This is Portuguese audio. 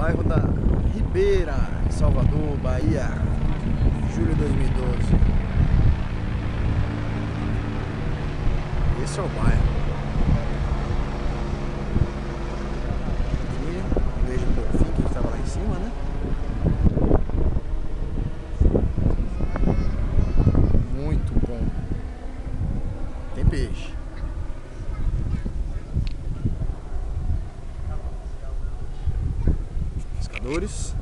bairro da Ribeira, Salvador, Bahia, julho de 2012. Esse é o bairro. Aqui, vejo o golfinho que estava lá em cima, né? Muito bom. Tem peixe. Libertadores.